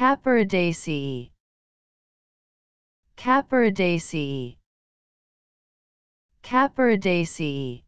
Caparidaceae Caparidaceae Caparidaceae